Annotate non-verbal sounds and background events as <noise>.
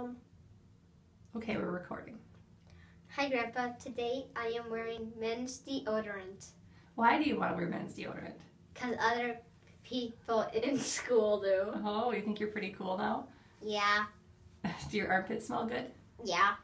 Mom. Okay, we're recording. Hi, Grandpa. Today I am wearing men's deodorant Why do you want to wear men's deodorant? because other people in <laughs> school do. Oh, you think you're pretty cool now? Yeah, <laughs> Do your armpits smell good? yeah.